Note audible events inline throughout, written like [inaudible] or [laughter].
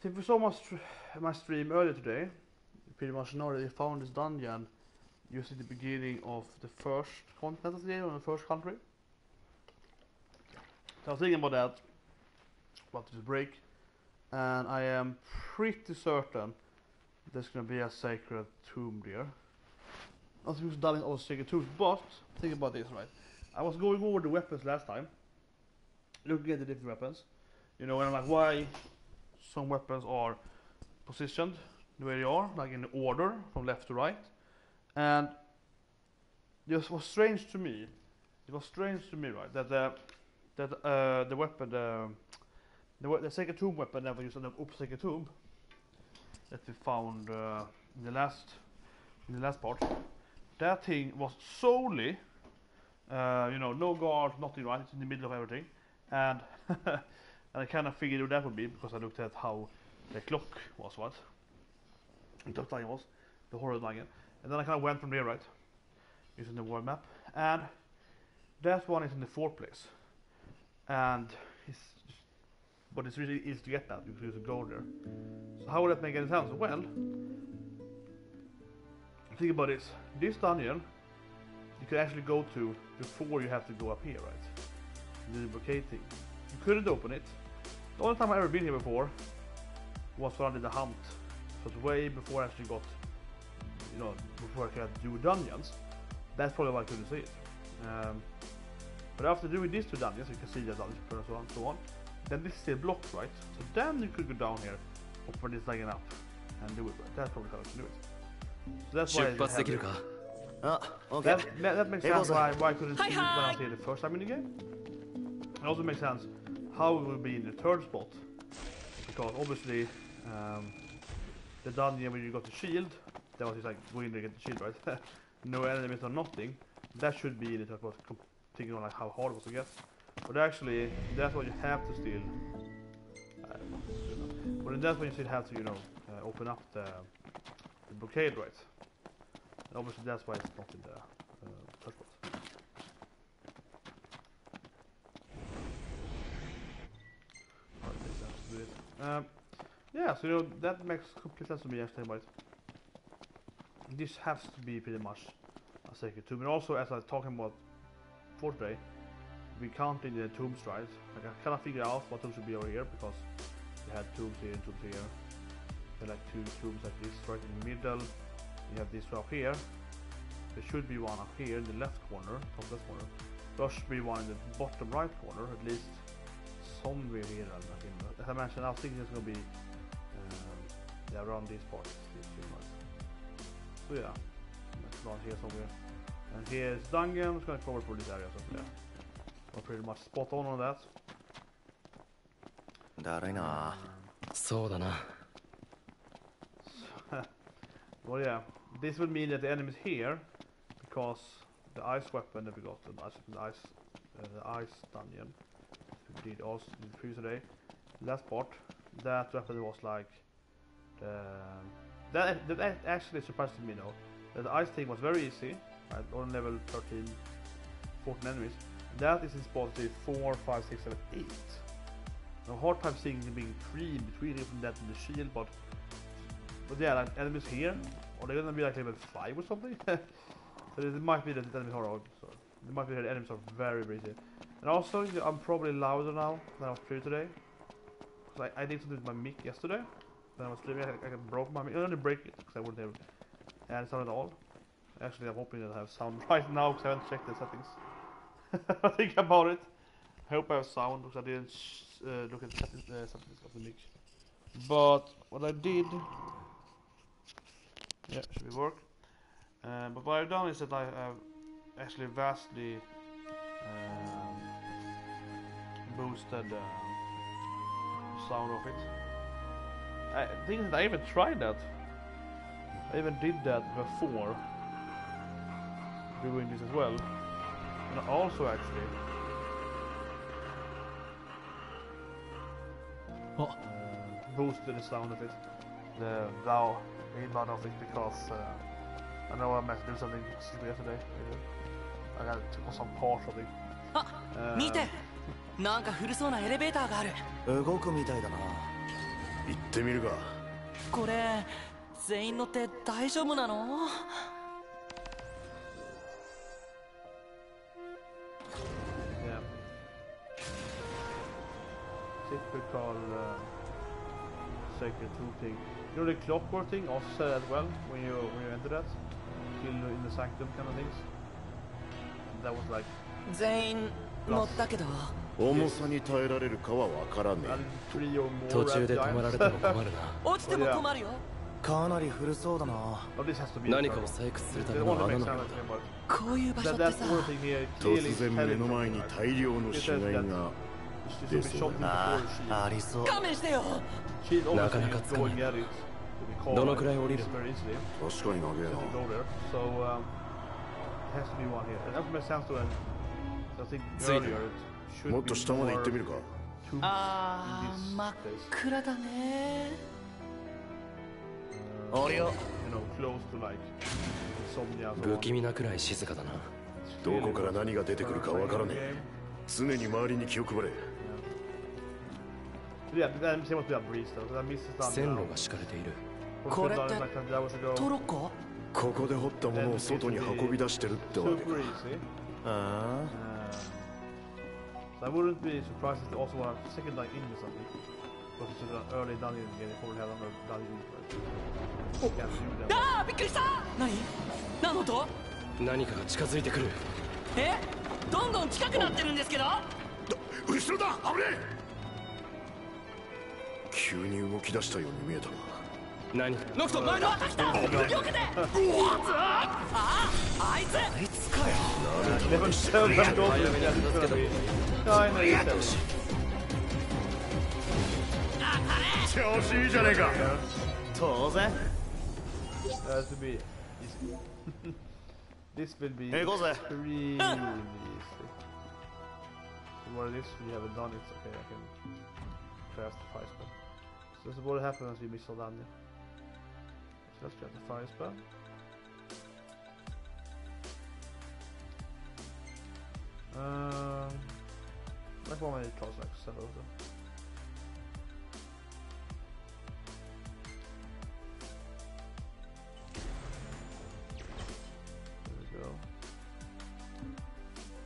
So if you saw my, my stream earlier today, you pretty much know that you found this dungeon using the beginning of the first continent of the game, or the first country. So I was thinking about that, about this break, and I am pretty certain there's gonna be a sacred tomb there. Not who's done all sacred tombs, but think about this, right? I was going over the weapons last time, looking at the different weapons, you know, and I'm like, why some weapons are positioned the way they are, like in order from left to right. And this was strange to me. It was strange to me, right, that the that uh, the weapon, the the, the second tomb weapon that we used on the second tomb that we found uh, in the last in the last part. That thing was solely, uh, you know, no guard, nothing right. It's in the middle of everything, and [laughs] and I kind of figured what that would be because I looked at how the clock was what the clock time was, the horror dragon, and then I kind of went from there, right, using the world map, and that one is in the fourth place, and it's but it's really easy to get that because you can go there. So how would that make any sense? Well, think about this. This dungeon you could actually go to before you have to go up here, right? The blockade. You couldn't open it. The only time I've ever been here before was when I did the hunt. So it's way before I actually got, you know, before I could do dungeons. That's probably why I couldn't see it. Um, but after doing these two dungeons, you can see the dungeon and so on and so on. Then this is still blocked, right? So then you could go down here, open this thing up, and do it. Right? That's probably how I can do it. So that's why I have okay. that, that, makes sense why, why I couldn't see it when I played the first time in the game. It also makes sense how it will be in the third spot. Because obviously, um, the dungeon where you got the shield, that was just like go in there and get the shield, right? [laughs] no enemies or nothing. That should be in the third spot, thinking on like how hard it was to get. But actually, that's what you have to still. Uh, but that's when you still have to, you know, uh, open up the, the blockade, right? And obviously, that's why it's not in the uh, third spot. Alright, makes sense Um, yeah, so you know that makes complete sense to me actually, but this has to be pretty much a sacred tomb. And also, as I was talking about for today, we counted the tomb strides. Like I kind of figured out what tomb should be over here because we had tombs here and tombs here. Like two tombs like this right in the middle. You have this up here. There should be one up here in the left corner, top left corner. There should be one in the bottom right corner, at least somewhere here. I think. As I mentioned, I was thinking it's gonna be um, yeah, around these parts. These two parts. So yeah, that's around here somewhere. And here's dungeon. It's gonna cover for this area. So yeah, we're pretty much spot on on that. だるいな。そうだな [laughs] Well, yeah, this would mean that the enemies here, because the ice weapon that we got, the ice, the ice, uh, the ice dungeon, we did also the previous day, last part, that weapon was like, um, that, that actually surprised me though, that the ice thing was very easy, right, on level 13, 14 enemies, that is in spot 4, 5, 6, 7, 8. No hard time seeing being three in between even that and the shield, but but yeah, like enemies here, are they're gonna be like level 5 or something? [laughs] so it might be that the enemies are so it might be that the enemies are very very easy. And also, I'm probably louder now than I was today. Cause I, I did something with my mic yesterday. When I was streaming, I, I broke my mic. I didn't break it because I wouldn't have any sound at all. Actually, I'm hoping that I have sound [laughs] right now because I haven't checked the settings. [laughs] Think about it. I hope I have sound because I didn't uh, look at the settings, uh, settings of the mic. But what I did yeah, should be work. Um, but what I've done is that I have actually vastly um, boosted uh, sound of it. I think I even tried that. I even did that before doing this as well. And also actually. What? Uh, boosted the sound of it. The thou inbound of it because uh, I know I meant to do something yesterday. I got some part of it. Uh, なんか古そうなエレベーターがある動くみたいだな。行ってみるかこれ全員乗って大丈夫なの. Typical uh, sacred tool thing. You know the clockwork thing also as well when you when you enter that, in, in the sanctum kind of things. That was like 全員重さに耐えられるかは分からねえ。途中で止まられても困るな。何かを採掘するための穴なこういう場所ってさ。突然目の前に大量の死骸がな。あ,りそう。なかなかつかない。どのくらい降りる？確かに投げよついもっと下まで行ってみるか。あ真っ暗だね。おりよ不気味なくらい静かだな。どこから何が出てくるか分からねえ。常に周りに気を配れ。線路が敷かれている。これってトロッコ？ここで掘ったものを外に運び出してるってわけか。ああ so I wouldn't be surprised if they also want a second line in or something. Because it's an early dungeon game, they probably have another dungeon. But can't do that. あーびっくりした何何の音何かが近づいてくるえどんどん近くなってるんですけど後ろだ危ねえ急に動き出したように見えたな何ノクト前だまた来た避けてうわあああいつあいつかよ何しちゃうんだどうやめなくなるけど大変なやつ当たれ調子いいじゃねえか当然 That's to be This will be Here goes it. really sick. More of this we haven't done it, okay I can craft the fire spell. So this is what happens if we miss all down there. So let's craft the fire spell. Um, like one minute close like several of them. There we go.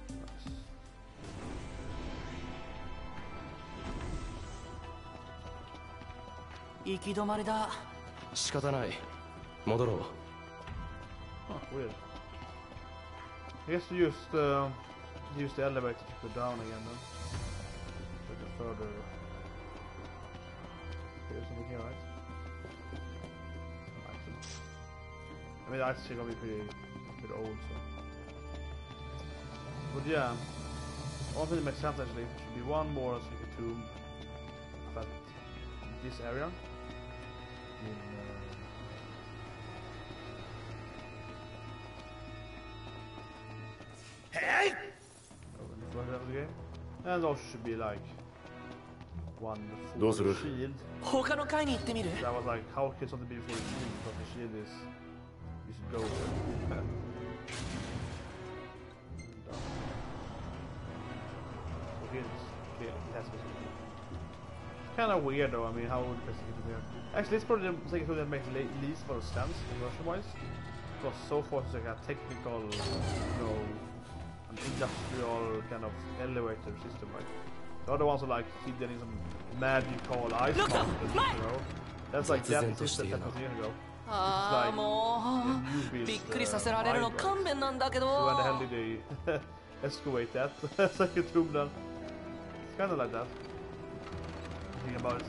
Nice. 行き止まりだ仕方ない 戻ろう Huh, weird. I guess you just uh, use the elevator to go down again then. So the further. Here's something here, right? Item. I mean, the ice is gonna be pretty, pretty old, so. But yeah, one thing that makes sense actually should be one more secret tomb at this area. In, uh, And also should be like one full どうする shield. 他の階に行ってみる That was like, how can something be full shield? Because the shield is, you should go there. [laughs] And down. So here it's clear, it has to be. Kind of weird though, I mean, how would the second here? Actually, it's probably the second tool that makes le least for sense, version-wise. Because so far it's like a technical, you know, an industrial kind of elevator system, right? The other ones are like hidden in some magical ice Look up, mountains, Mike! you know? That's like that 雑然として system いるな that was years ago. ああ like も the う newbies, びっくり uh, させられるの vibe, right? 勘弁なんだけど So when the hell did they [laughs] excavate that second tomb then? It's kind of like that. Thinking about it.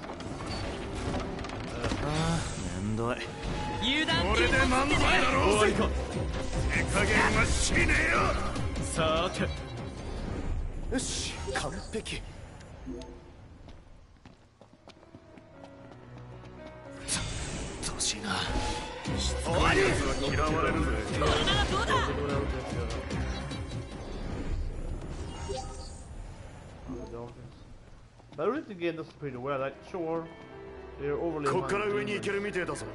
めんどい油断これで満足だろう終わりか手加減はしねえよ さて。よし完璧。ど,うしなこれう、から上に行けるみてえだぞ。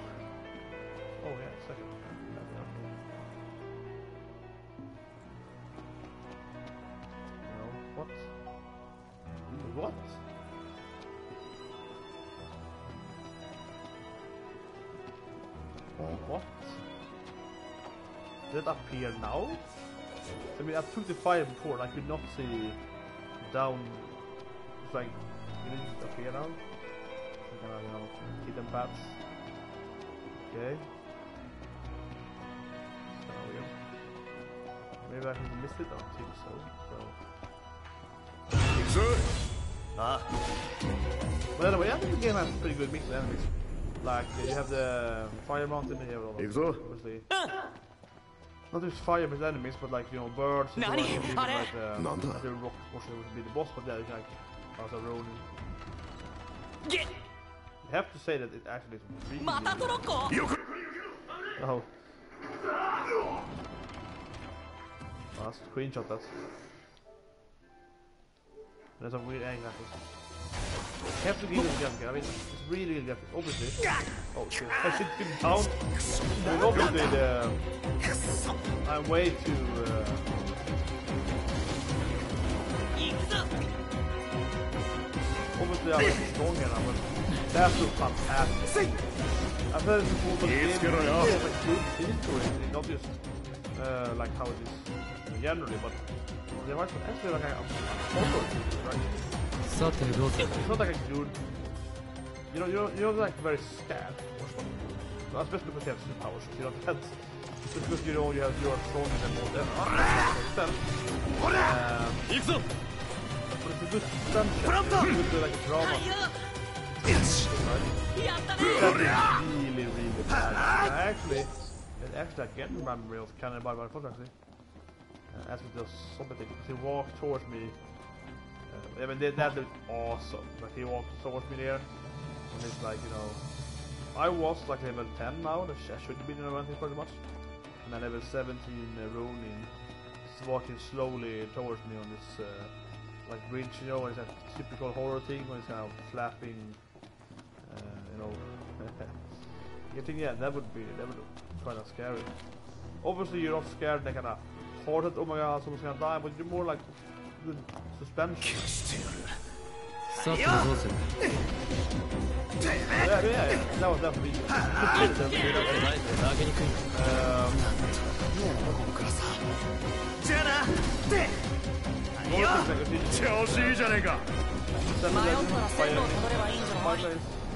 appear now. I mean, I took the fire before and I could not see down. It's like, it didn't appear now. So gonna, you know, hidden paths. Okay. So weird. Maybe I can miss it? I don't think so. so. Ah. But anyway, I think the game has pretty good mix of enemies. Like, you have the fire mountain here. Obviously not just fire as enemies, but like you know birds. And Like, like, uh, Nanda. The rock washer would be the boss, but then like as a Ronin. Get. You have to say that it actually is really. Mata Oh. Last screenshot that. There's a weird angle have to deal with Jessica. I mean, it's really, really graphic. Obviously. Oh shit. I should be down. I obviously, the, uh, I'm way too. Uh... Obviously, I'm was strong enough, but that's looked fantastic. I've heard this before, but it's good enough. It's like good history, not just uh, like how it is generally, but there are actually like a photo, right? It's not like a dude. You know, you're you're like very scared, or something. No, especially because you have superpowers, you don't have. It's because you know you have your strong and more than yourself. Ah! Um, but it's a good sunshine. It's good like drama. That's really, really bad. Actually, actually, I can't remember it was Cannonball by Foot actually. Uh, as with the zombie thing, because he walked towards me I mean, that, that looked awesome. Like he walked towards me there, and it's like you know, I was like level 10 now. I should been in advantage pretty much. And then level 17 uh, Ronin is walking slowly towards me on this uh, like bridge, you know, it's a typical horror thing when it's kind of flapping uh, you know, [laughs] you think yeah, that would be that would look kind of scary. Obviously, you're not scared like kind of hearted. Oh my god, someone's gonna die, but you're more like suspension. さてどうする Yeah, yeah, yeah. That was definitely. Um, 投げにくい調子いいじゃねえか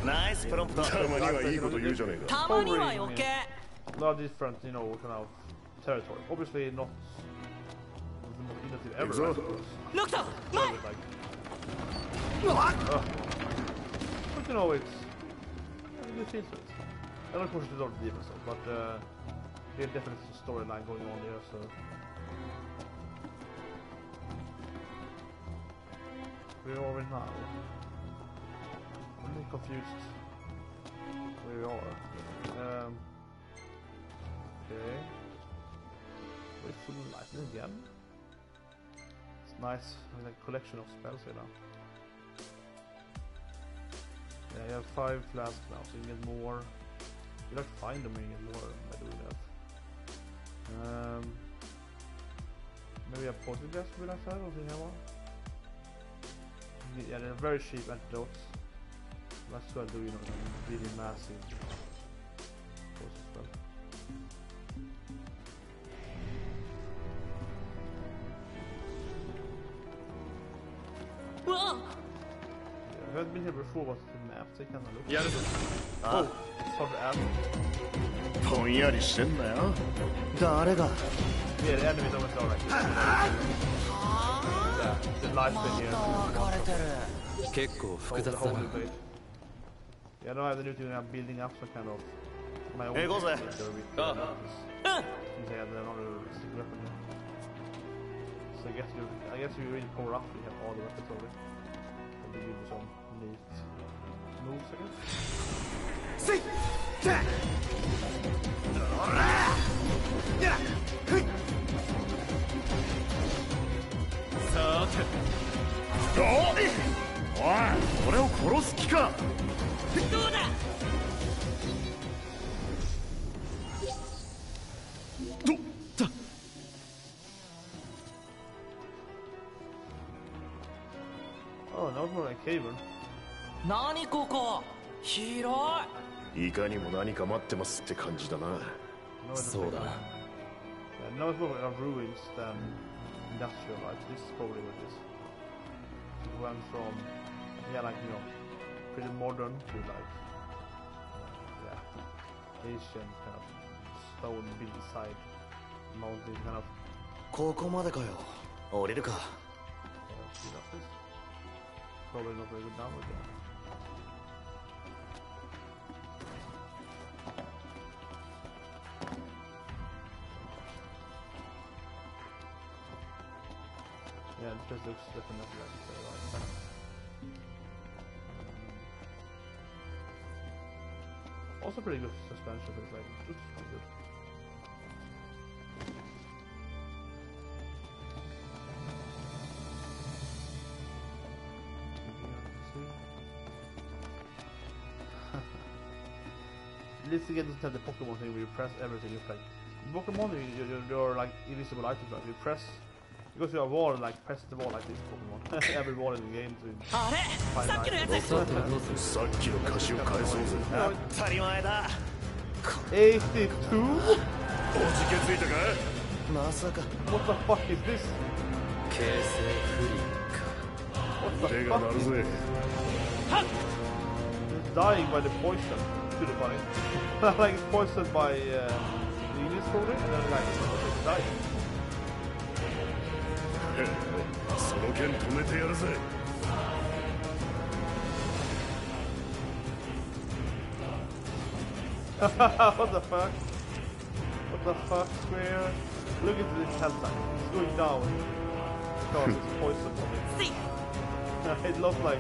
ナイスプロンプトたまにはいいこと言うじゃねえかたまには余計 Not different, you know, kind of territory. Obviously, not the most interesting ever. Right? Look. Like, uh, you know, it's good scenes. And of course, it's not the episode, but uh, there's definitely a storyline going on there, so. Where are we now? I'm a really confused where we are. Um, okay. Wait for the lightning again. Nice having a collection of spells here now. Yeah, you have five flasks now, so you can get more. You like find them you get more by doing that. Um, maybe a poison gas would be that, or something like that. Yeah, they're very cheap antidotes. That's what I do, you know, really massive Yeah, I haven't been here before, what's the map? Take a look. やるぞ Oh, it's hard to add. ぼんやりしてんなよ誰が Yeah, the enemies always are like Yeah, the life been here. 分かれてる結構 Hold 複 the 雑だ whole な new place. Yeah, now I have the new thing I'm building up so kind of my own. Hey, go there. things that are with, Ah. uh, this- Since I have another secret weapon here. So I guess you, I guess you really power up. You have all the weapons already. And they give you some さてどうおいを殺す気かどうだ？何ここ広いいかにも何か待ってますって感じだなそうだ no, it's more like ruins than industrial life. This is probably what it is. It went from, yeah, like, you know, pretty modern to like, uh, yeah, Asian kind of stone built side mountain kind of ここまでかよ降りるか uh. Probably not very good down again. Yeah, the place looks like it's very right. Also pretty good suspension, but like, it looks pretty good. This again doesn't have the Pokemon thing where you press everything. It's like Pokemon, you, you, you, you're like invisible items. Like you press, you go to a wall and like press the wall like this Pokemon. [laughs] Every wall in the game to [laughs] find. Eighty-two? What the fuck is this? What the fuck is this? He's dying by the poison. To the body. like poisoned by uh, the Venus and then like dying. その剣止めてやるぜ what [laughs] the fuck? What the fuck, Square? Look at this health line. It's going down. Because it's [laughs] poisoned on it. せい [laughs] it looks like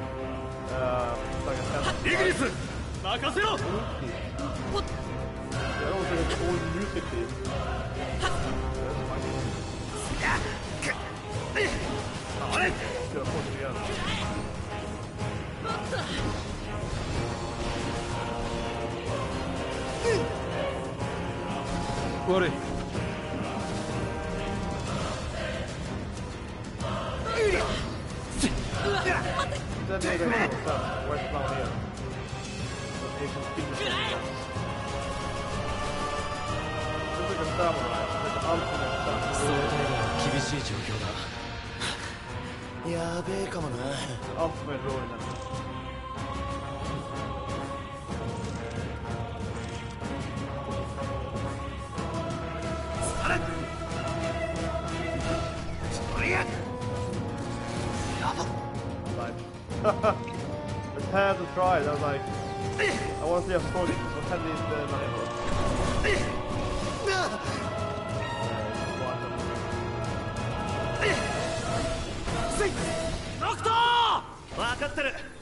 uh like a health イギリス任せろ Yeah, also has old music れじゃあこそやる悪い厳しい状況だ。やべえかもな Ultimate ronin. やば Like, [laughs] it's had to try. it. I was like, I want to see a story. What can these uh, not ってる。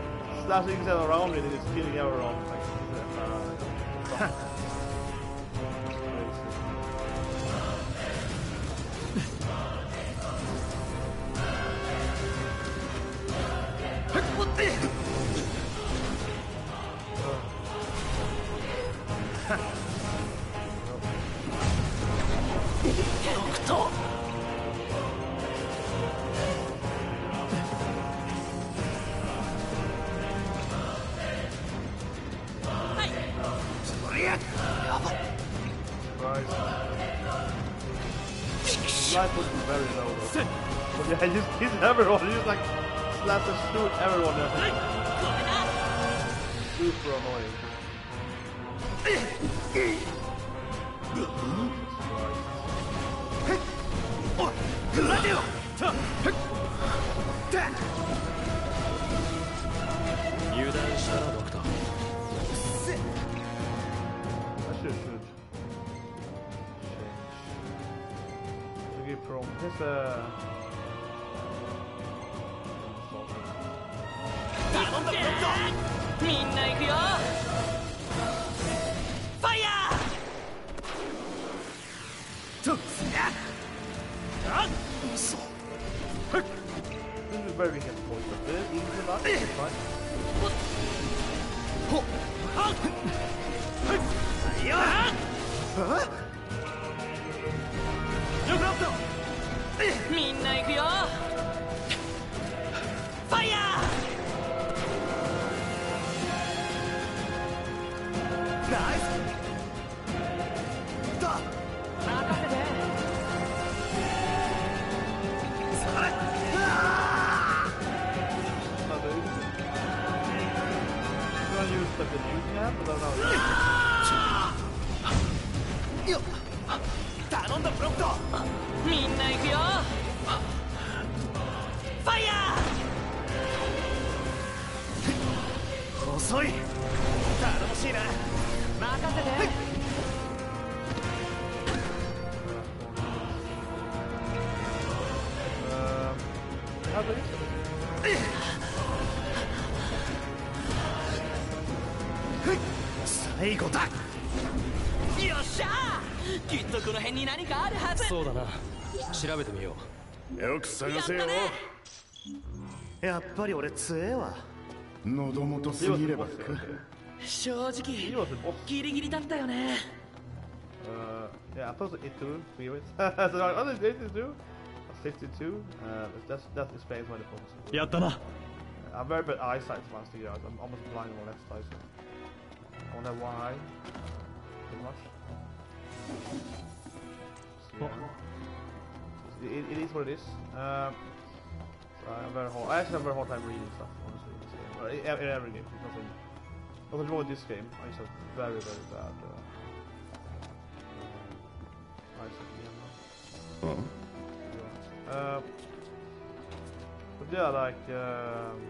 slashing head around and it's killing everyone. みんな行くよファイヤーとっつなあっ嘘はい Very good point of it, even if I'm fine. Ho! Ho! Ho! Ho! Ho! Ho! 調べてみよよく探せよやっぱり俺強えわ喉元すぎ the れば.正直 the. ギリギリだったよね Uh, yeah, I thought it too. Anyways, so I oh, there's 82, 52. Uh, that's that explains why the boss. うやったな I'm very bad eyesight to get out. I'm almost blind on my left eye. So I one eye. Pretty much. So, yeah. It, it is what it is. Um, so I'm very hard. I actually have a very hard time reading stuff, honestly, in this game. Or in, in every game. It's nothing. Nothing wrong with this game. I just have very, very bad. Uh, uh, in Uh, but yeah, like um,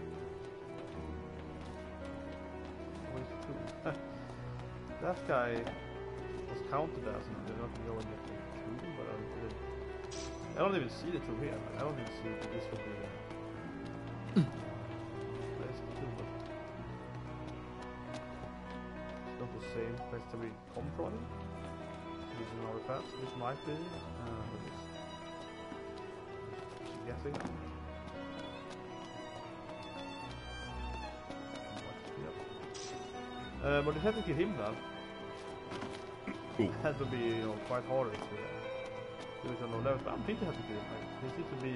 what is it called? that guy was counted as not go and I don't even see the tomb here. Like, I don't even see that this would be the place the tomb, but it's not the same place that we come from. This is another path. This might be. Uh, what is just guessing. Yep. Uh, but det här tycker himlen Oh. has to be you know, quite hard to uh, do it on low levels. But I'm thinking have to kill him. Like, he seems to be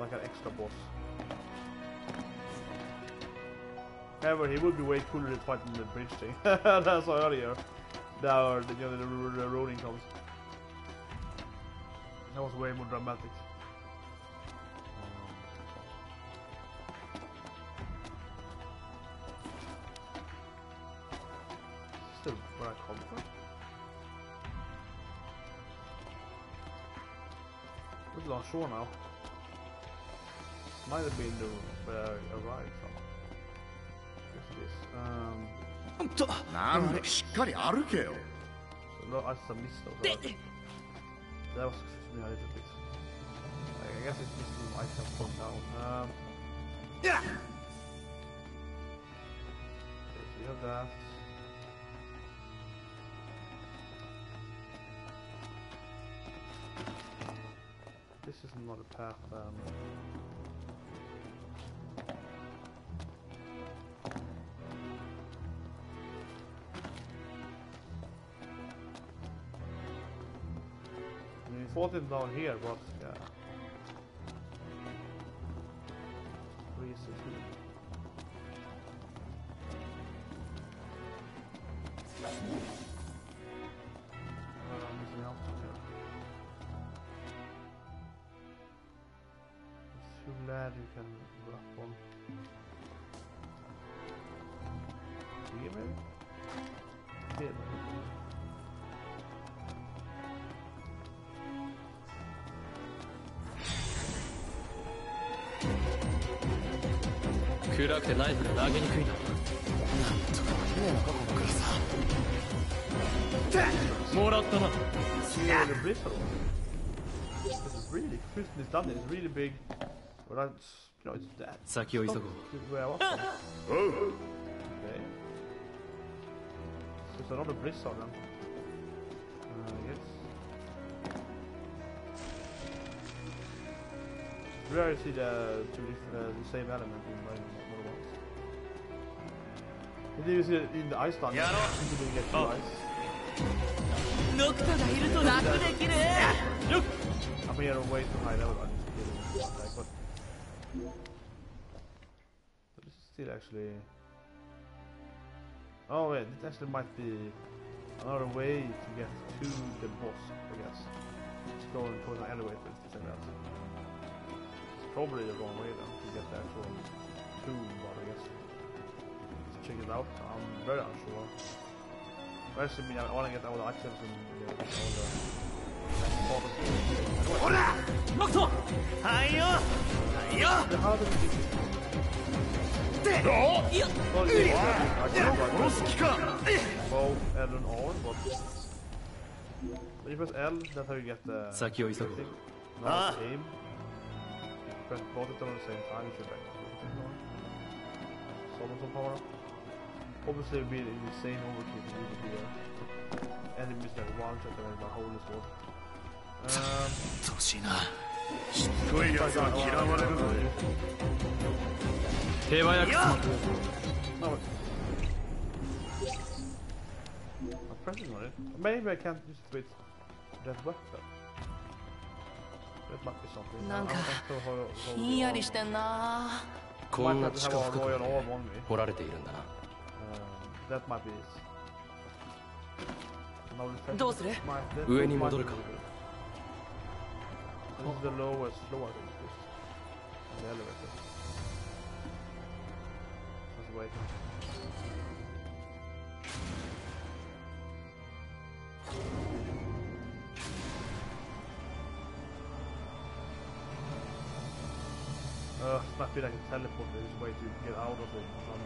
like an extra boss. However, he would be way cooler than fighting the bridge thing. [laughs] that I saw earlier. The, you know, the, the, the rolling comes. That was way more dramatic. This is on shore now. Might have been the where I arrived from. Guess it is. Um, となんだしっかり歩けよ so no, I just missed those. で That was confusing me a little bit. I guess it's just some items from down. Um, Yeah. okay, so you have that. This is not a path. Um, I mean, fought him down here, but ってナイフが投げにくいななんとかなのこのはもらったな。さきを急ごう。お [laughs] う Okay. So it's. very see uh, the uh, the same element in like more ones. You see it in the ice dungeon. You didn't get two oh. ice. I mean, way too high level. I'm just kidding. Like, but... This is still actually. Oh wait, this actually might be another way to get to the boss, I guess. Just go and put an elevator instead of that It's probably the wrong way then to get there from tomb, but I guess. Let's check it out. I'm very unsure. But actually, I mean, I want to get all the items and you know, get all the. important ほらノクトはいよはいよ The harder it is, いや well, it's easier. I can 殺す気か both L and R, but when you press L, that's how you get the 先を急ごう thing. Press both of them at the same time, you should back. Summon some power up. Obviously, it'll be the same overkill you would be there. Enemies that one shot them with a holy sword. Um, どうしいなしつこい奴は嫌われるぞ手早く進 no, wait. I'm pressing on it. Maybe I can't use it with that weapon. な。んかひんやりしてんな。こんな地下深くまで掘られているん。だなどうする？上に戻るか。I feel like a teleport is a way to get out of it. Um,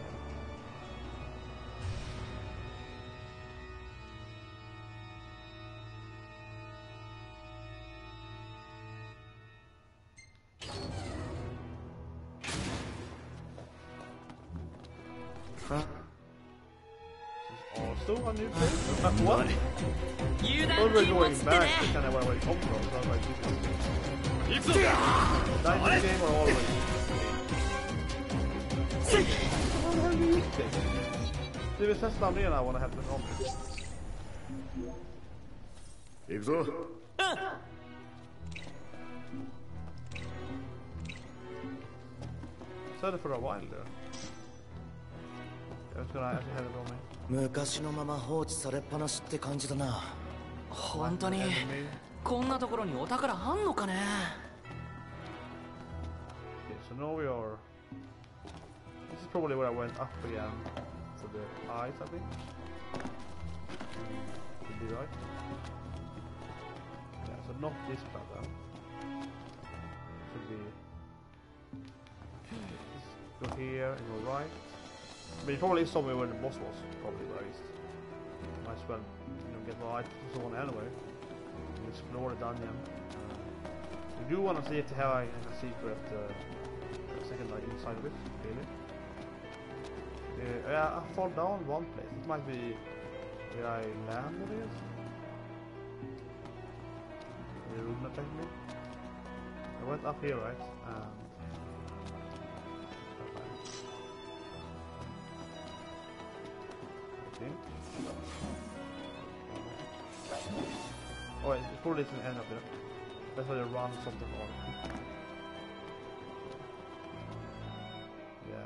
new what? You well, we're going back come I'm like, this is... That game or always? Det är väl testa mer än I wanna have the zombie. 行くぞ Said it for a while there. Jag was gonna actually have it on me. 昔のまま放置されっぱなしって感じだな本当に.こんなところにお宝あんのかね Okay, so probably where I went up again for the eyes, I think. Could be right. Yeah, so not this platform. Should be. Go here and go right. I mean, probably somewhere where the boss was, probably, at least. Might as well, you know, get the items and so on anyway. Explore the dungeon. We do want to see if they have a, a secret uh, second like inside of it, really. Uh, yeah, I fall down one place. It might be where I landed it. The room attacked me. I went up here, right? And I think. Oh, it's probably the end up it. That's why they run something on.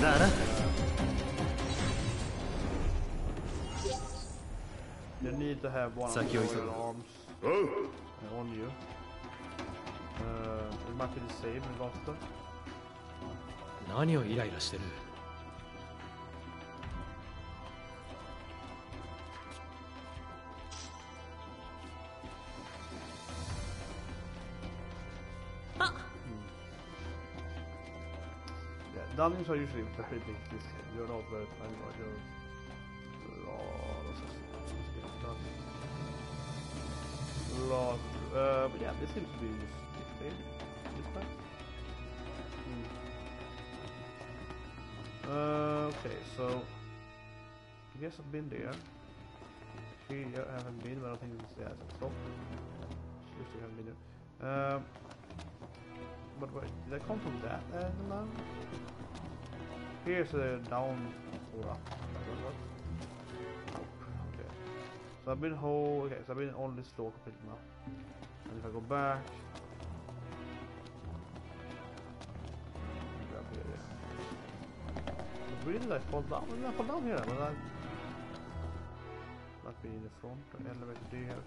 だな You need to have one of Saki your Oizo. arms おう uh, on you. Uh, it might be the same in Monster. 何をイライラしてる Dungeons are usually very big this game. You're not very tiny, but you're lot of stuff. Lot. Uh, but yeah, this seems to be just dictated. This time. Hmm. Uh, okay, so I guess I've been there. Here I haven't been, but I think it's yeah, it's a stop. Seriously, haven't been there. Um, but wait, did I come from that angle now? Here's a down up. Okay. So I've been whole. Okay, so I've been on this floor completely now. And if I go back. Where did I fall down? Did I fall down here? Was I? Might be in the front. or Elevator D here.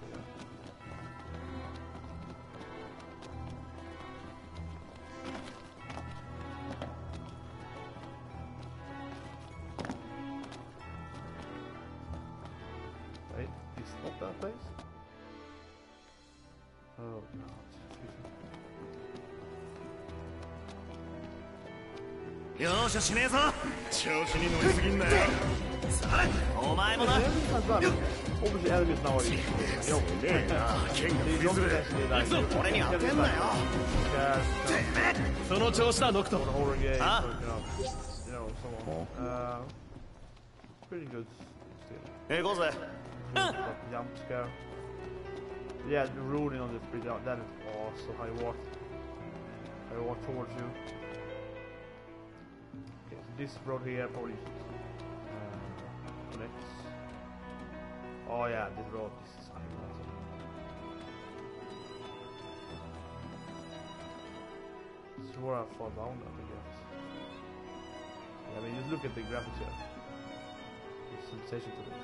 容しよさジェアルミスなおりよくねえなに当ててめえその調子だノクトあもうこうぜうん Yeah, ruling on this video, that is awesome. I. So this road here probably uh, connects. Oh yeah, this road. This is awesome. This is where I fall down, I guess. Yeah, I mean, just look at the graphics here. The sensation to this.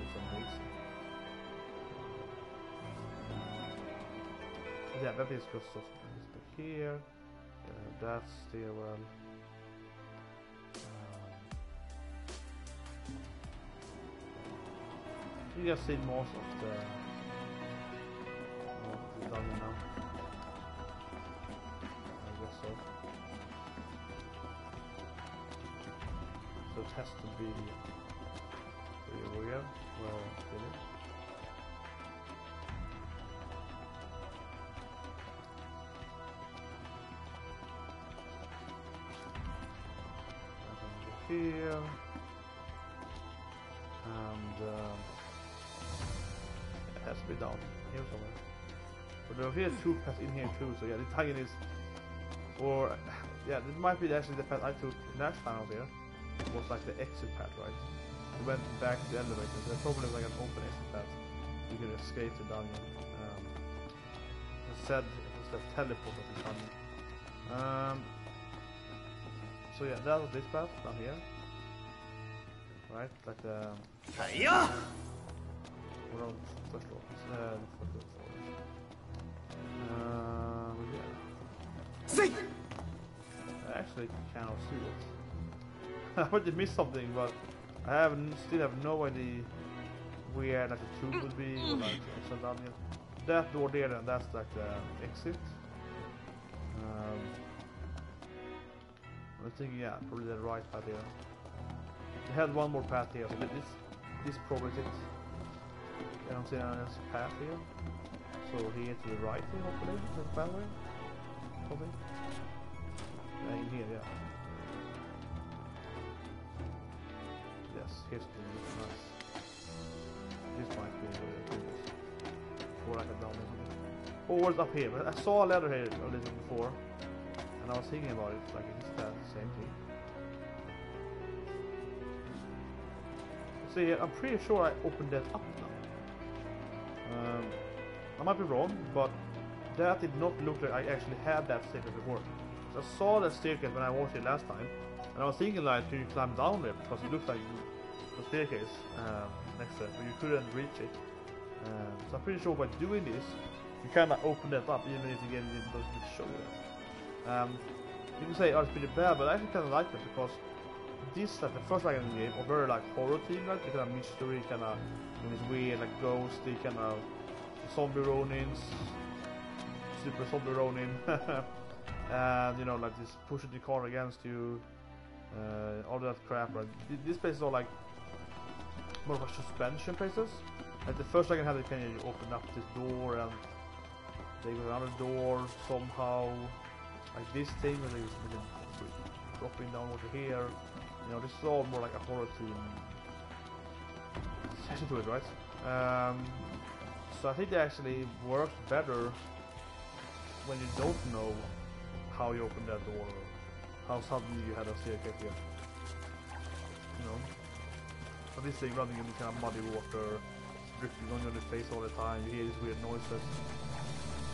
It's amazing. Yeah, that is just back here. Uh, that stairwell. Um, you guys see most of the, the now. I guess so. So it has to be here, where I did it. here and um, has to be down here somewhere. But there here two paths in here too, so yeah, the target is or yeah, this might be actually the path I took last time I here. It was like the exit path, right? We went back to the elevator. There's probably like an open exit path. You can escape the dungeon. Um, instead, it was the teleport of the dungeon. Um, so yeah, that was this path down here. Right, like the は road first um, uh, um, yeah. See. [laughs] I actually cannot see it. I might have missed something, but I have still have no idea where like the tomb would be or like down here. That door there, and that's like the exit. Um, I think yeah, probably the right path here. We had one more path here, so this this probably it don't see anyone's path here. So here to the right here, hopefully, the battery. Probably. Yeah, in here, yeah. Yes, here's the nice. This might be the previous. Before I oh, up here, I saw a letter here a little before. And I was thinking about it, like it's the same thing. See, I'm pretty sure I opened that up now. Um, I might be wrong, but that did not look like I actually had that staircase before. So I saw that staircase when I watched it last time, and I was thinking like, can you climb down there? Because it looks like a staircase um, next to it, but you couldn't reach it. Um, so I'm pretty sure by doing this, you kind of open that up, even if the game doesn't show that. Um, you can say, oh, it's pretty bad, but I actually kind of like it because this, like the first Dragon game, are very like horror themed, right? The kind of mystery, kind of this weird, like ghosty, kind of zombie Ronins, super zombie Ronin, [laughs] and you know, like this pushing the car against you, uh, all that crap, right? Th- These places are like more of a suspension places. Like the first Dragon had it kind of you open up this door and they go another door somehow, like this thing, and they dropping down over here. You know, this is all more like a horror theme Actually two is right. Um, so I think they actually work better when you don't know how you open that door or how suddenly you had a staircase here. You know? But this thing running in the kind of muddy water, dripping on your face all the time, you hear these weird noises.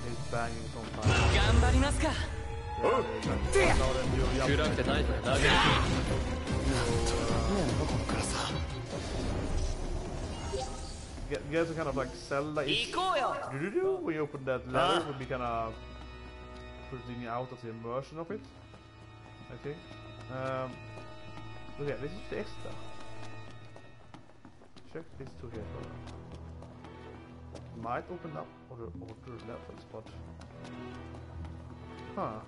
It's banging sometimes. Yeah, [gasps] [laughs] uh, yeah, yeah you guys to kind of like sell like We open that letter, ah. would be kind of putting out of the immersion of it. Okay. think. Um, this is the extra. Check these two here first. Might open up other, other level spot Huh.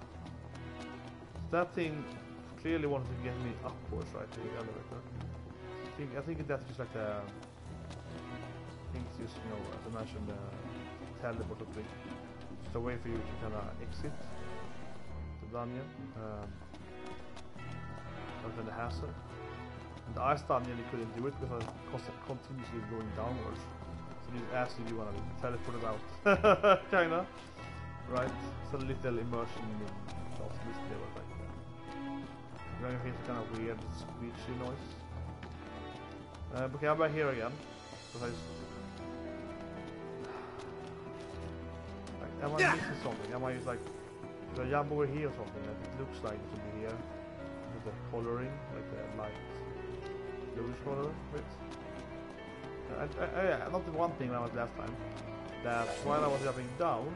That thing clearly wanted to get me upwards, right, to the elevator. I think, I think that's just like a things just, you know, as I mentioned, the teleport of thing. Just a way for you to kind of exit the dungeon. Um, than the hassle. And the ice dungeon you couldn't do it because it was continuously going downwards. So you ask if you want to be teleported out. [laughs] kinda. Right? So a little immersion in this level like that. You're gonna hear kind of weird screechy noise. Uh, okay, I'm back here again. Because I am I missing something? Am I like, I jump over here or something? Like, it looks like it should be here. With the coloring, like the light bluish color bit. Uh, I, I, I, yeah, not the one thing that was last time. That while I was jumping down,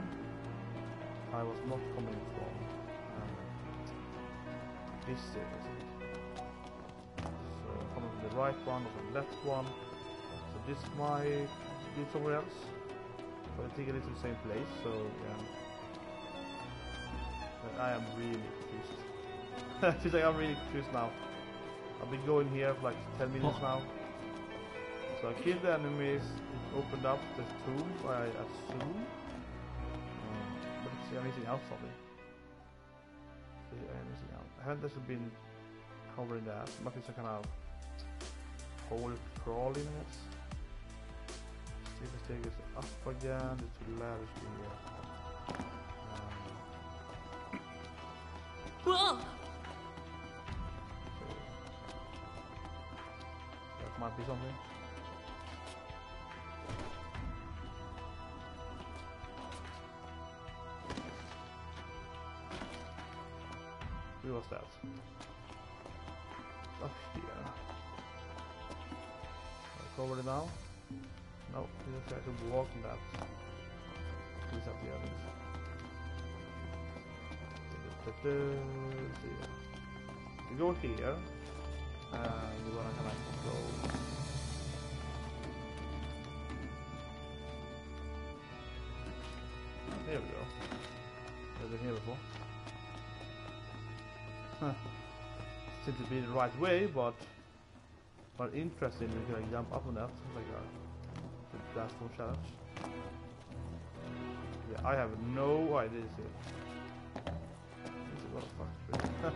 I was not coming from um, this staircase. So coming from the right one or the left one. So this might be somewhere else. But I think it is the same place, so yeah. But I am really confused. [laughs] She's like, I'm really confused now. I've been going here for like 10 minutes now. So I killed the enemies, it opened up the tomb, I assume. Um, but it's, I'm missing out something. See, I'm missing out. I haven't actually been covering that. But it's a kind of hole crawling in it. If the stairs up again, the two ladders being there. Um, うわ so that might be something. Where was that? Up here. I covered it now? No, you just have to walk that. These are the others. You go here, and you wanna kind of go. There we go. I've been here before. Huh. Seems to be the right way, but but interesting. You can jump up on that oh like a, a platform challenge. Yeah, I have no idea. See. This is what the fuck.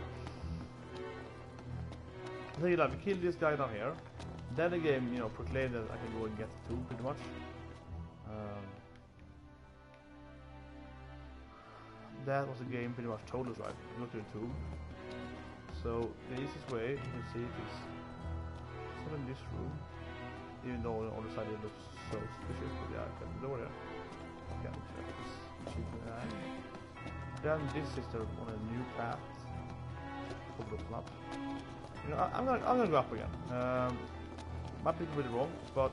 I think that we kill this guy down here. Then the game, you know, proclaimed that I can go and get the tomb pretty much. Um, that was the game pretty much told us, right? Go to the tomb. So the easiest way you can see is in this room. Even though on the side it looks Sol dışarı bir arkamda oraya. Gelmiş. Then this is the, one a new path of the map. You know, I, am gonna I'm gonna go up again. Um, might be a bit wrong, but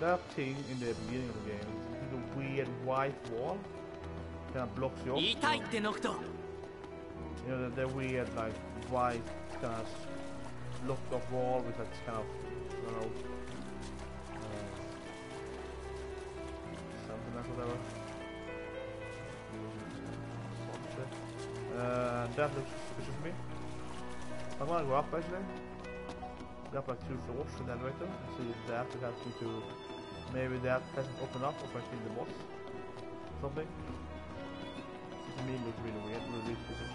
that thing in the beginning of the game is a weird white wall kind of blocks you off. You know, the, the weird like white kind of locked off wall with that kind of I don't know whatever. Uh, that looks suspicious to me. I'm gonna go up actually. Go up like two floors in the elevator and see if that will help me to maybe that hasn't opened up or if I kill the boss. Something. To me it looks really weird, really suspicious.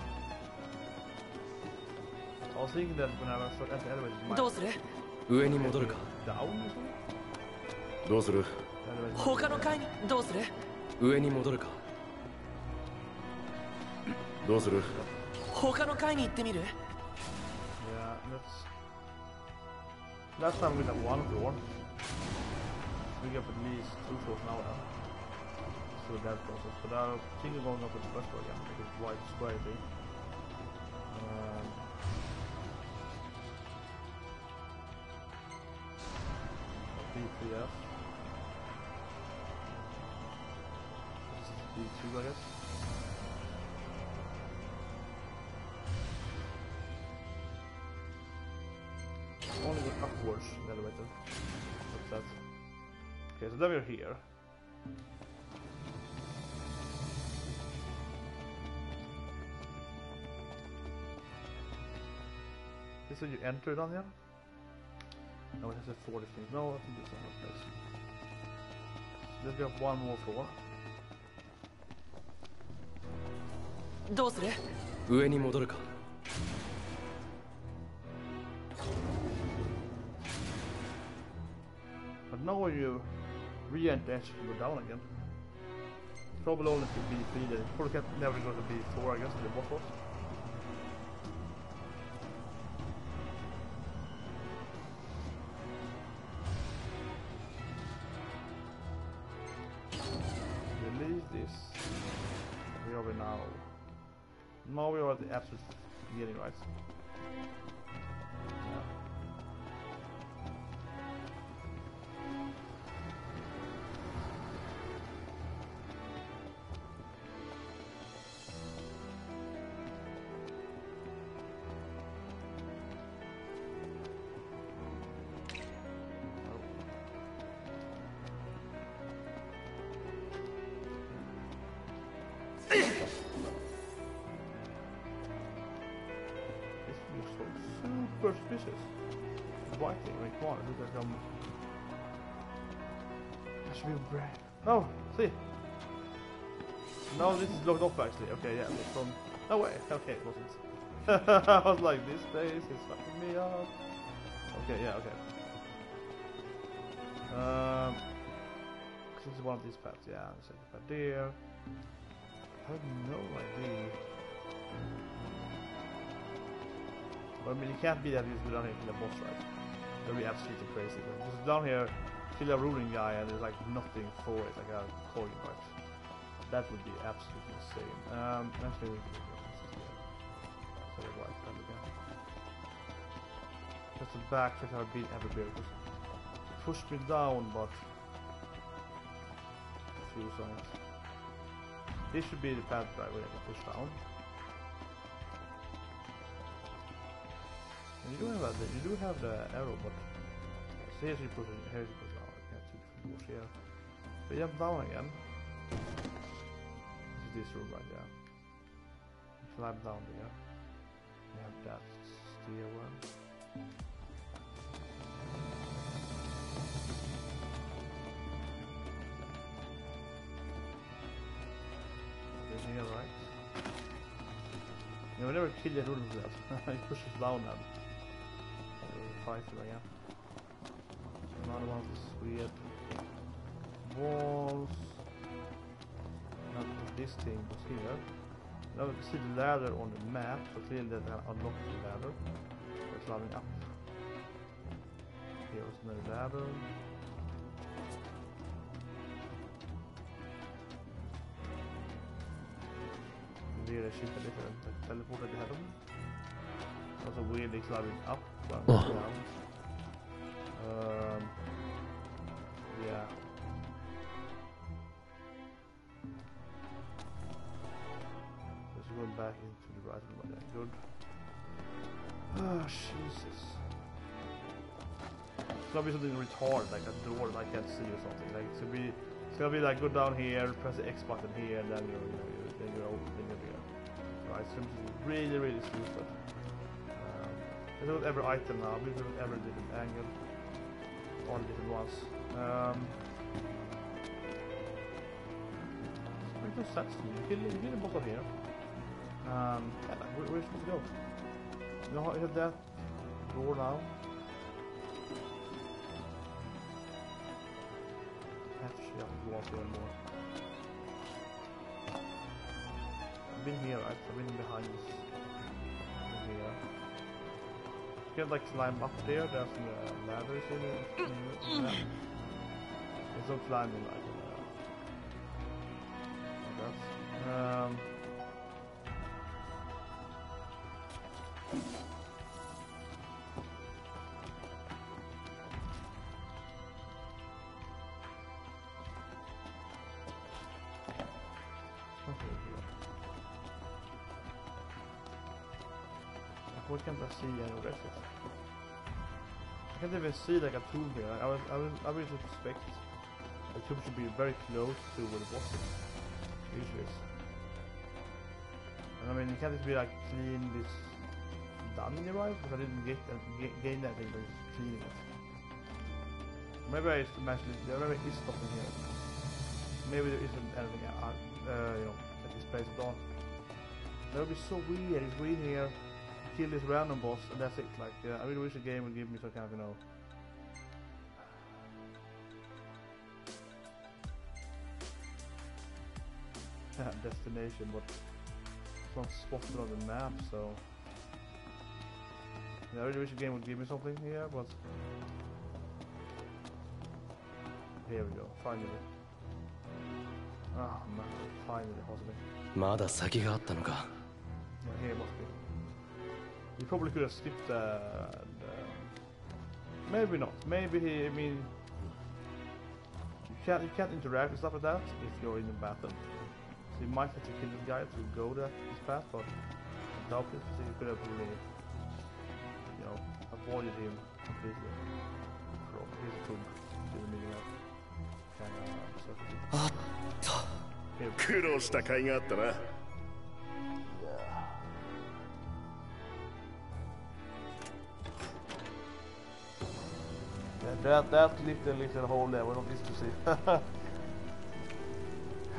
I was thinking that when I was at the elevator, it might どうする上に戻るか down or something? どうする The elevator- 他の階にどうする上に戻るかどうする他の階に行ってみる Yeah, let's. Last time we got one floor. We get at least two floors now then. So that process. But I'm thinking of going up with the first floor again, with this white square thing. Um, B3F. B2 I guess. Only go upwards the elevator. What's that? Okay, so then we're here. This is where you enter Daniel? No, it has a 40 things. No, I think it's another place. So let's up one more floor. どうする上に戻るか But now when you re-enter, you can go down again. Probably only to B3 then. Probably can never go to B4 I guess, the boss was. This looks so super suspicious. White thing, like come on, it looks like um I should be brave. No, see. No, this is locked off actually. Okay, yeah, but from no way. Okay, it wasn't. [laughs] I was like, this place is fucking me up. Okay, yeah, okay. Um, this is one of these paths. Yeah, the second path there. Have no idea. But I mean, it can't be that he's down here kill a boss, right? That'd be absolutely crazy. But just down here, kill a ruling guy, and there's like nothing for it, like a coin, right? That would be absolutely insane. Um, actually, we can do. So the again. Just the back that I've been ever it pushed me down, but on it. This should be the path that we I can push down. And you do have a, you do have the arrow, but so here's you push here's you push down. I can't see the doors here. But jump down again. This is this room right there. You climb down there. You have that stairwell. Everything alright? Yeah, we never kill the rules that. [laughs] he pushes down and uh, fight again. Another one these weird walls. Now this thing was here. Now we can see the ladder on the map, so clearly that I unlocked the ladder. We're climbing up. Here's another ladder. Är shit lite teleporter till heaven. Och så weirdly climbing up, but Oh. down. Um, yeah. Let's go back into the right room again. Good. Oh, Jesus. It's gonna be something retarded, like a door that I can't see or something. Like it's gonna be, it's gonna be like go down here, press the X button here, and then you're, you know, you're then you're open, it's really, really stupid. Um, I at every item now. We at every different angle, all different ones. Um, Where's the sets? You kill, you boss up here. Um, yeah, where, where's supposed to go? You know, how you have that door now. Actually, I have to go there more. I've been here, right? I've been behind this. You can like climb up there, there's the ladders in it. in- in that. There's no climbing like uh, like that. Um, Can't I see any records? I can't even see like a tomb here. I I was I would suspect a tomb should be very close to where the boss is. Usually. And I mean you can't just be like clean this in right? Because I didn't get uh, ga- gain anything by just cleaning it. Maybe I just actually there maybe it's something here. Maybe there isn't anything uh, uh, you know at this place at all. That would be so weird. He's weird here, kill this random boss, and that's it. Like, uh, I really wish the game would give me some kind of, you know. [laughs] destination, but it's not spotted on the map, so. Yeah, I really wish the game would give me something here, but. Here we go, finally. Ah, man, finally, possibly. まだ先があったのか Yeah, here it must be. You probably could have skipped uh, the... Maybe not. Maybe he, I mean... You can't, you can't interact with stuff like that if you're in a battle. So you might have to kill this guy to go that this path, but I doubt it. So you could have really, you know, avoided him completely from his tomb to the middle of kind of surface. あった Here we go. 苦労した甲斐があったな Yeah, that that little little hole there was not easy to see. [laughs] oh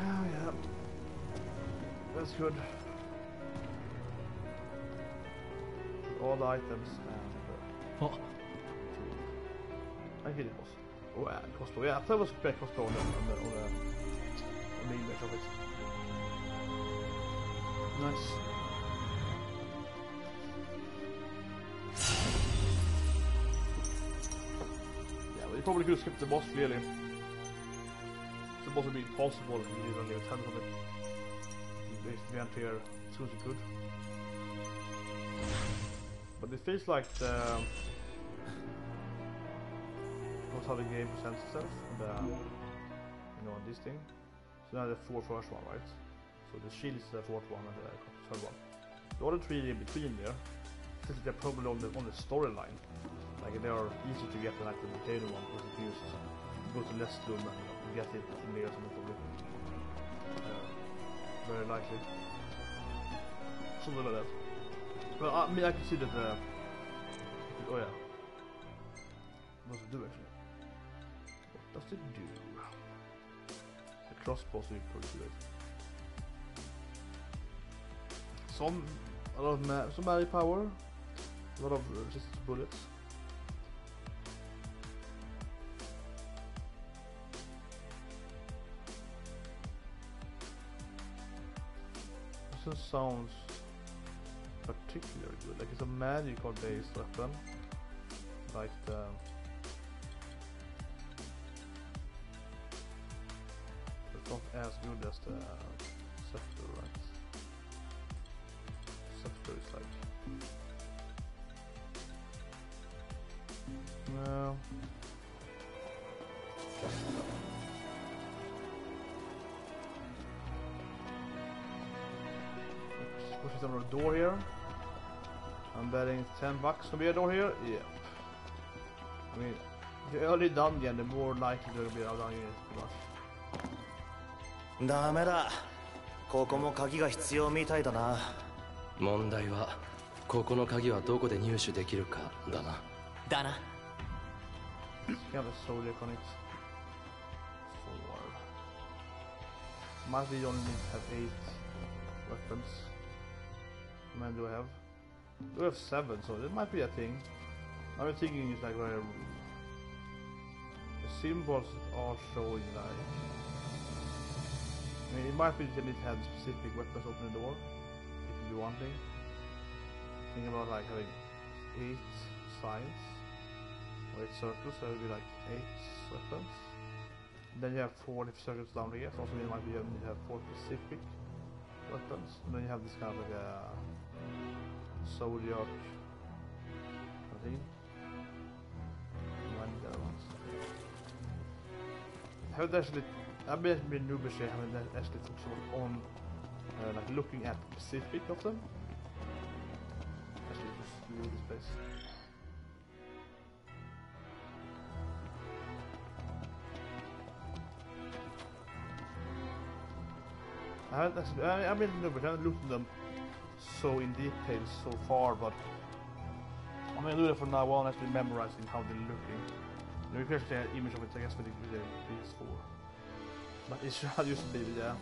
yeah, that's good. All the items and uh, あ I hit it was. Oh yeah, crossbow. Yeah, I thought it was a crossbow on the on the on the, on the image of it. Nice. You probably could have skipped the boss clearly. The boss would be impossible if you did only a 10 of it. You basically went here as soon as you could. But it feels like the uh, that's how the game presents itself. The, you know, this thing. So now the four first one, right? So the shield is the fourth one and the third one. The other three in between there, like they're probably on the on the storyline. Like they are easy to get like the potato one because you use go to less room and you get it from there something probably. Uh, very likely. Something like that. Well, I mean, I can see that. Uh, oh yeah. What does it do actually? What does it do? The crossbow is pretty good. Some, a lot of ma some melee power, a lot of resistance bullets. weapon sounds particularly good. Like it's a magical based weapon. Like the it's not as good as the scepter, right? Scepter is like no. The door here. I'm betting 10 bucks to be a door here. Yep. I mean, the early dungeon, the more likely there will be a dungeon pretty much. ダメだここも鍵が必要みたいだな問題はここの鍵はどこで入手できるかだなだな have a soldier on it. Four. Might be only have eight weapons. Many do I have? I have seven, so that might be a thing. I'm thinking it's like where the symbols are showing like I mean it might be that to have specific weapons open the door. It could be one thing. Think about like having eight signs or eight circles, so it would be like eight weapons. Then you have four circles down here, so also it might be you have four specific weapons. And then you have this kind of like a zodiac thing. And the other ones. I haven't actually, I've been noobish, I haven't actually focused on uh, like looking at the specific of them. Actually, just do this place. I haven't actually, I, I've been noobish, I haven't looked at them so in detail so far, but I'm gonna do that from now on, actually memorizing how they're looking. Actually have an image of it, I guess, with the, with the PS4. But it should used to be, yeah.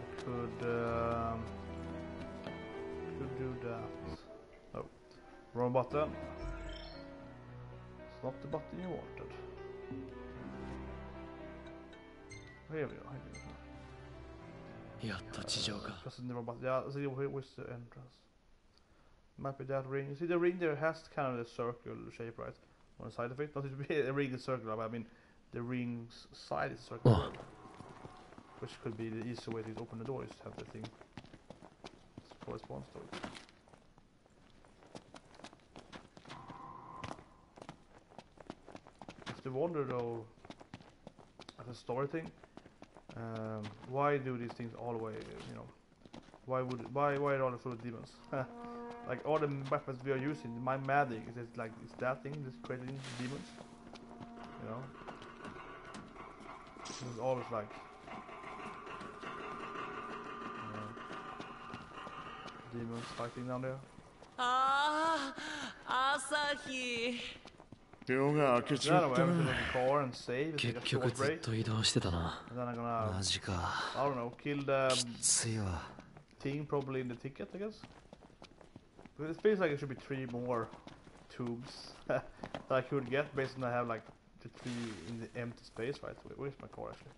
I could, um, could do that. Oh, wrong button. It's not the button you wanted. Here we. Here we go. やっと地上か Press the wrong button. Yeah, see where, where's the entrance? Might be that ring. You see the ring there has kind of a circle shape, right? On the side of it. Not to be a ring is circular, but I mean the ring's side is circular. Oh. Which could be the easier way to open the door is to have the thing corresponds to it. If you wonder though, as a story thing, um, why do these things way, you know, why would, why, why are all the full of demons? [laughs] like all the weapons we are using, my magic, is it like, is that thing that's creating demons? You know? It's always like, you know, demons fighting down there. ああ then I'm gonna kill the core and save it and upgrade it. Then I'm gonna kill the team probably in the ticket, I guess. But it feels like it should be three more tombs [laughs] that I could get based on I have like the three in the empty space, right? Wait, where's my core actually?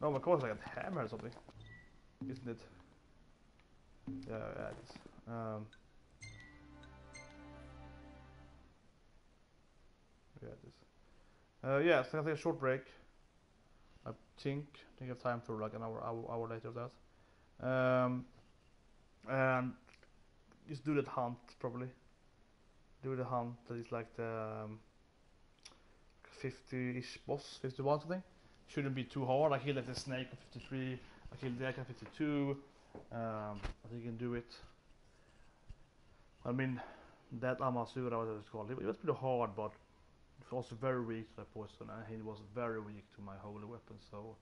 No, my core's like a hammer or something. Isn't it? Yeah, yeah it is. Um, Uh, yeah, so gonna take a short break. I think I think I have time for like an hour, hour, hour later of that. Um, and just do that hunt probably. Do the hunt that is like the um, 50-ish boss, 51 something. Shouldn't be too hard. I killed like the snake on 53. I killed the icon 52. Um, I think you can do it. I mean, that Amasura, whatever it's called, it, was pretty hard, but was also very weak to that poison, and he was very weak to my holy weapon. So,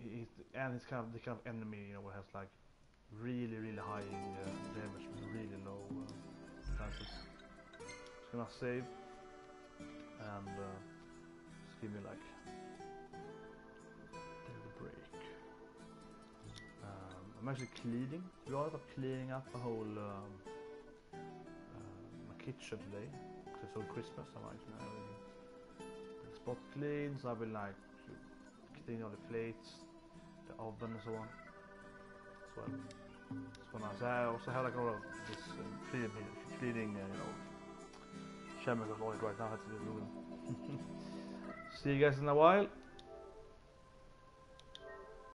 it, and it's kind of the kind of enemy, you know, has like really, really high uh, damage, really low uh, chances. Just gonna save and uh, just give me like a break. Um, I'm actually cleaning. We are cleaning up the whole um, uh, my kitchen today it's Christmas. I'm actually having the spot clean. So I will like cleaning all the plates, the oven and so on. So it's quite nice. I also have like a lot of this uh, cleaning, cleaning uh, you know, chemicals on it right now. I have to do them. [laughs] See you guys in a while.